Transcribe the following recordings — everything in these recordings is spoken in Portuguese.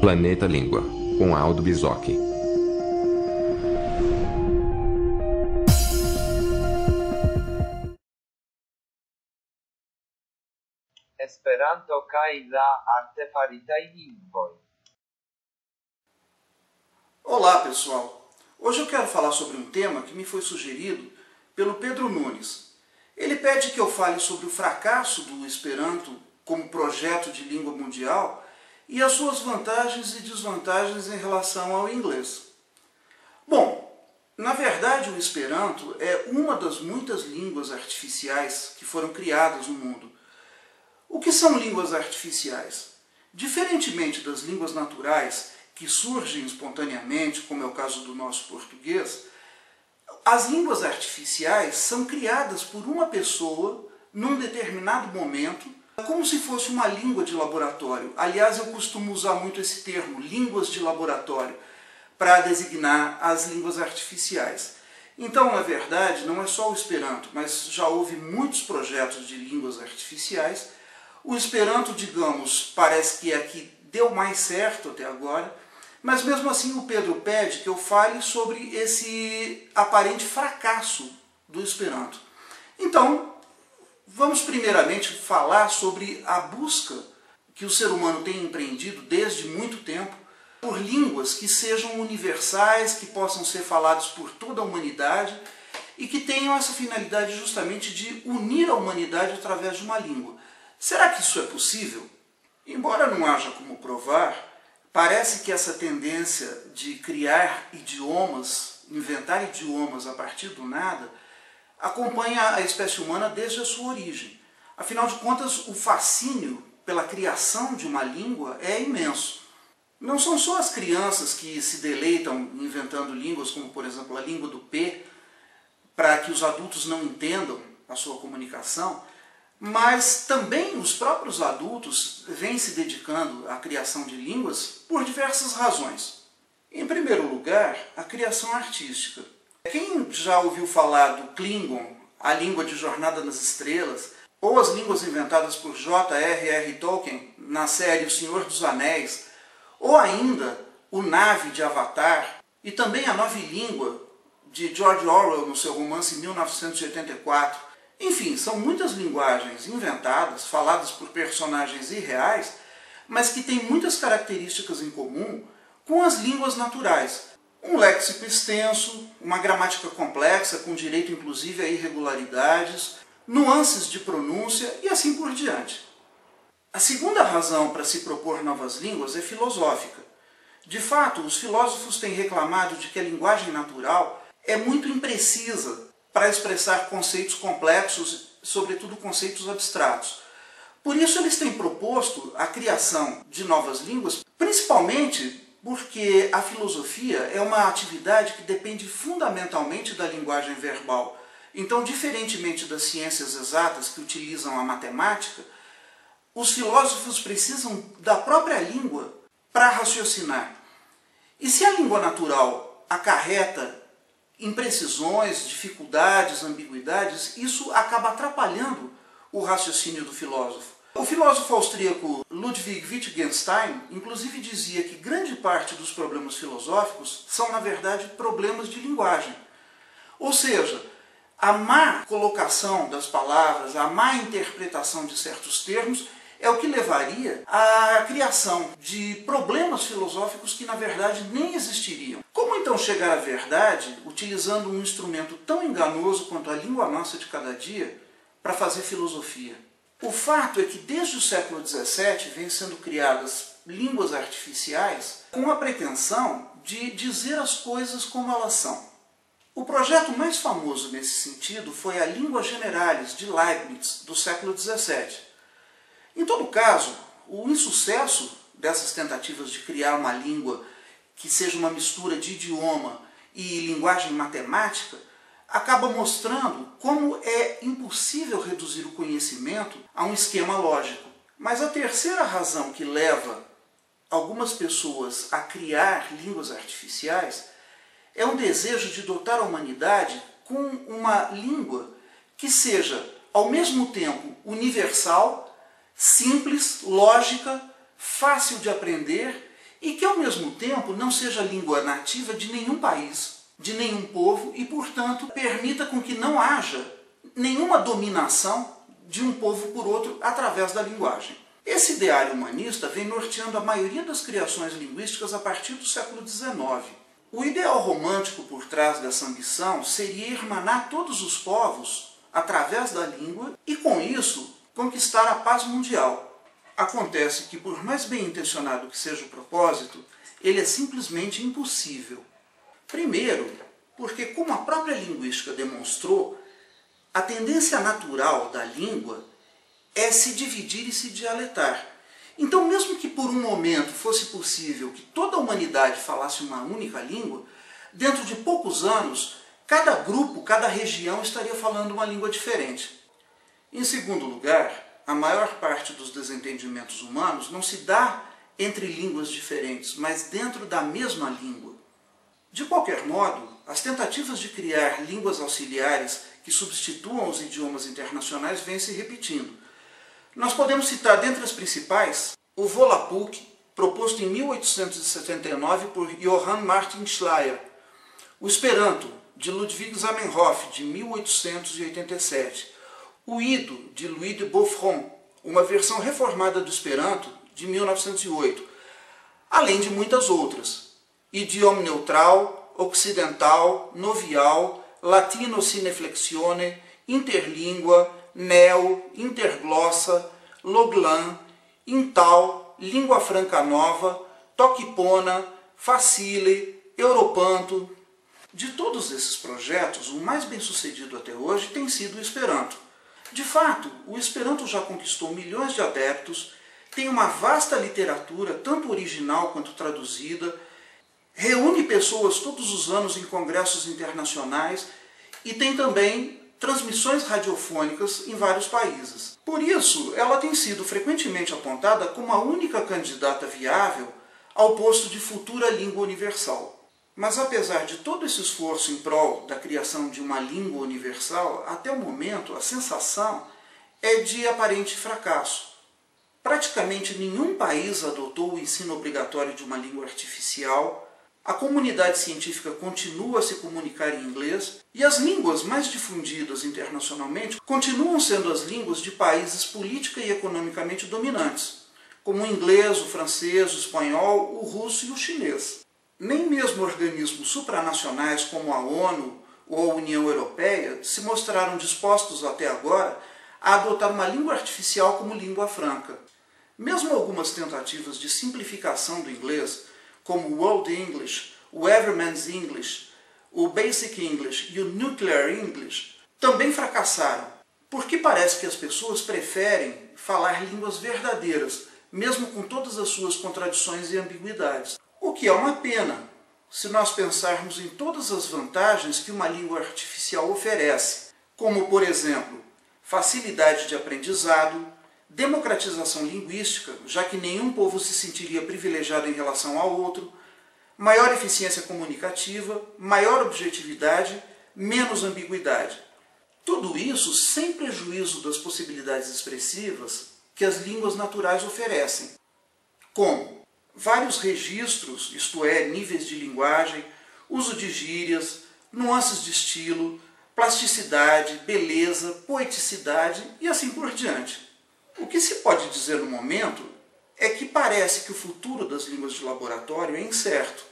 Planeta Língua, com Aldo Bizocchi. Esperanto kaj la artefaritaj lingvoj. Olá, pessoal. Hoje eu quero falar sobre um tema que me foi sugerido pelo Pedro Nunes. Ele pede que eu fale sobre o fracasso do Esperanto como projeto de língua mundial e as suas vantagens e desvantagens em relação ao inglês. Bom, na verdade o Esperanto é uma das muitas línguas artificiais que foram criadas no mundo. O que são línguas artificiais? Diferentemente das línguas naturais, que surgem espontaneamente, como é o caso do nosso português, as línguas artificiais são criadas por uma pessoa num determinado momento, como se fosse uma língua de laboratório. Aliás, eu costumo usar muito esse termo, línguas de laboratório, para designar as línguas artificiais. Então, na verdade, não é só o Esperanto, mas já houve muitos projetos de línguas artificiais. O Esperanto, digamos, parece que é que deu mais certo até agora, mas mesmo assim o Pedro pede que eu fale sobre esse aparente fracasso do Esperanto. Então, vamos primeiramente falar sobre a busca que o ser humano tem empreendido desde muito tempo por línguas que sejam universais, que possam ser faladas por toda a humanidade e que tenham essa finalidade justamente de unir a humanidade através de uma língua. Será que isso é possível? Embora não haja como provar, Parece que essa tendência de criar idiomas, inventar idiomas a partir do nada, acompanha a espécie humana desde a sua origem. Afinal de contas, o fascínio pela criação de uma língua é imenso. Não são só as crianças que se deleitam inventando línguas, como por exemplo a língua do P, para que os adultos não entendam a sua comunicação, mas também os próprios adultos vêm se dedicando à criação de línguas por diversas razões. Em primeiro lugar, a criação artística. Quem já ouviu falar do Klingon, a língua de Jornada nas Estrelas, ou as línguas inventadas por J.R.R. Tolkien na série O Senhor dos Anéis, ou ainda o Nave de Avatar, e também a nova língua de George Orwell no seu romance 1984, enfim, são muitas linguagens inventadas, faladas por personagens irreais, mas que têm muitas características em comum com as línguas naturais. Um léxico extenso, uma gramática complexa, com direito inclusive a irregularidades, nuances de pronúncia e assim por diante. A segunda razão para se propor novas línguas é filosófica. De fato, os filósofos têm reclamado de que a linguagem natural é muito imprecisa para expressar conceitos complexos, sobretudo conceitos abstratos. Por isso, eles têm proposto a criação de novas línguas, principalmente porque a filosofia é uma atividade que depende fundamentalmente da linguagem verbal. Então, diferentemente das ciências exatas que utilizam a matemática, os filósofos precisam da própria língua para raciocinar. E se a língua natural acarreta imprecisões, dificuldades, ambiguidades, isso acaba atrapalhando o raciocínio do filósofo. O filósofo austríaco Ludwig Wittgenstein, inclusive, dizia que grande parte dos problemas filosóficos são, na verdade, problemas de linguagem. Ou seja, a má colocação das palavras, a má interpretação de certos termos é o que levaria à criação de problemas filosóficos que na verdade nem existiriam. Como então chegar à verdade utilizando um instrumento tão enganoso quanto a língua nossa de cada dia para fazer filosofia? O fato é que desde o século XVII vêm sendo criadas línguas artificiais com a pretensão de dizer as coisas como elas são. O projeto mais famoso nesse sentido foi a Língua Generalis de Leibniz, do século XVII. Em todo caso, o insucesso dessas tentativas de criar uma língua que seja uma mistura de idioma e linguagem matemática acaba mostrando como é impossível reduzir o conhecimento a um esquema lógico. Mas a terceira razão que leva algumas pessoas a criar línguas artificiais é um desejo de dotar a humanidade com uma língua que seja, ao mesmo tempo, universal simples, lógica, fácil de aprender e que ao mesmo tempo não seja língua nativa de nenhum país, de nenhum povo e, portanto, permita com que não haja nenhuma dominação de um povo por outro através da linguagem. Esse ideário humanista vem norteando a maioria das criações linguísticas a partir do século XIX. O ideal romântico por trás dessa ambição seria irmanar todos os povos através da língua e, com isso, conquistar a paz mundial. Acontece que, por mais bem intencionado que seja o propósito, ele é simplesmente impossível. Primeiro, porque, como a própria linguística demonstrou, a tendência natural da língua é se dividir e se dialetar. Então, mesmo que por um momento fosse possível que toda a humanidade falasse uma única língua, dentro de poucos anos, cada grupo, cada região estaria falando uma língua diferente. Em segundo lugar, a maior parte dos desentendimentos humanos não se dá entre línguas diferentes, mas dentro da mesma língua. De qualquer modo, as tentativas de criar línguas auxiliares que substituam os idiomas internacionais vêm se repetindo. Nós podemos citar dentre as principais o Volapük, proposto em 1879 por Johann Martin Schleyer, o Esperanto, de Ludwig Zamenhof, de 1887, o Ido, de Louis de Beaufort, uma versão reformada do Esperanto, de 1908, além de muitas outras. Idioma neutral, ocidental, novial, latino cineflexione, interlíngua, neo, interglossa, loglan, intal, língua franca nova, toquipona, facile, europanto. De todos esses projetos, o mais bem sucedido até hoje tem sido o Esperanto. De fato, o Esperanto já conquistou milhões de adeptos, tem uma vasta literatura, tanto original quanto traduzida, reúne pessoas todos os anos em congressos internacionais e tem também transmissões radiofônicas em vários países. Por isso, ela tem sido frequentemente apontada como a única candidata viável ao posto de futura língua universal. Mas apesar de todo esse esforço em prol da criação de uma língua universal, até o momento a sensação é de aparente fracasso. Praticamente nenhum país adotou o ensino obrigatório de uma língua artificial, a comunidade científica continua a se comunicar em inglês e as línguas mais difundidas internacionalmente continuam sendo as línguas de países política e economicamente dominantes, como o inglês, o francês, o espanhol, o russo e o chinês. Nem mesmo organismos supranacionais como a ONU ou a União Europeia se mostraram dispostos até agora a adotar uma língua artificial como língua franca. Mesmo algumas tentativas de simplificação do inglês, como o World English, o Everyman's English, o Basic English e o Nuclear English, também fracassaram, porque parece que as pessoas preferem falar línguas verdadeiras, mesmo com todas as suas contradições e ambiguidades. O que é uma pena, se nós pensarmos em todas as vantagens que uma língua artificial oferece, como, por exemplo, facilidade de aprendizado, democratização linguística, já que nenhum povo se sentiria privilegiado em relação ao outro, maior eficiência comunicativa, maior objetividade, menos ambiguidade. Tudo isso sem prejuízo das possibilidades expressivas que as línguas naturais oferecem, como vários registros, isto é, níveis de linguagem, uso de gírias, nuances de estilo, plasticidade, beleza, poeticidade e assim por diante. O que se pode dizer no momento é que parece que o futuro das línguas de laboratório é incerto.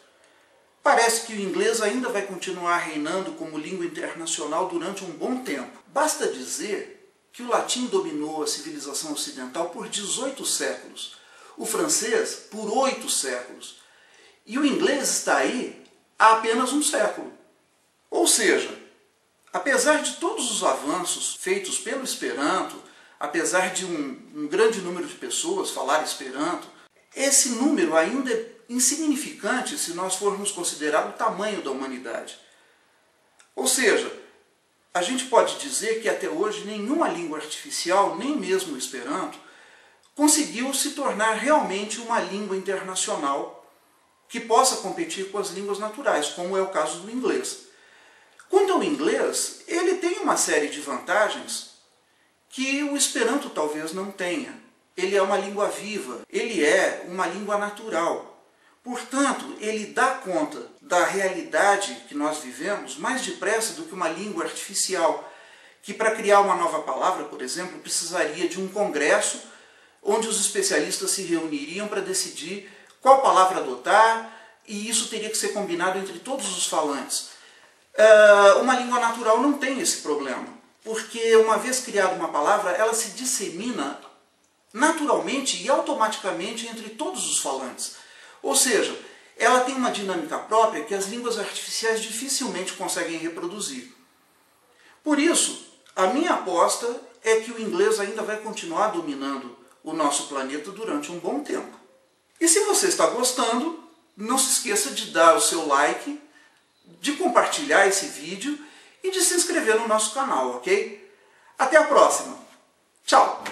Parece que o inglês ainda vai continuar reinando como língua internacional durante um bom tempo. Basta dizer que o latim dominou a civilização ocidental por 18 séculos o francês por oito séculos. E o inglês está aí há apenas um século. Ou seja, apesar de todos os avanços feitos pelo Esperanto, apesar de um, um grande número de pessoas falar Esperanto, esse número ainda é insignificante se nós formos considerar o tamanho da humanidade. Ou seja, a gente pode dizer que até hoje nenhuma língua artificial, nem mesmo o Esperanto, conseguiu se tornar realmente uma língua internacional que possa competir com as línguas naturais, como é o caso do inglês. Quanto ao inglês, ele tem uma série de vantagens que o Esperanto talvez não tenha. ele é uma língua viva, ele é uma língua natural. Portanto, ele dá conta da realidade que nós vivemos mais depressa do que uma língua artificial, que para criar uma nova palavra, por exemplo, precisaria de um congresso onde os especialistas se reuniriam para decidir qual palavra adotar, e isso teria que ser combinado entre todos os falantes. Uh, uma língua natural não tem esse problema, porque uma vez criada uma palavra, ela se dissemina naturalmente e automaticamente entre todos os falantes. Ou seja, ela tem uma dinâmica própria que as línguas artificiais dificilmente conseguem reproduzir. Por isso, a minha aposta é que o inglês ainda vai continuar dominando o nosso planeta durante um bom tempo. E se você está gostando, não se esqueça de dar o seu like, de compartilhar esse vídeo e de se inscrever no nosso canal, ok? Até a próxima! Tchau!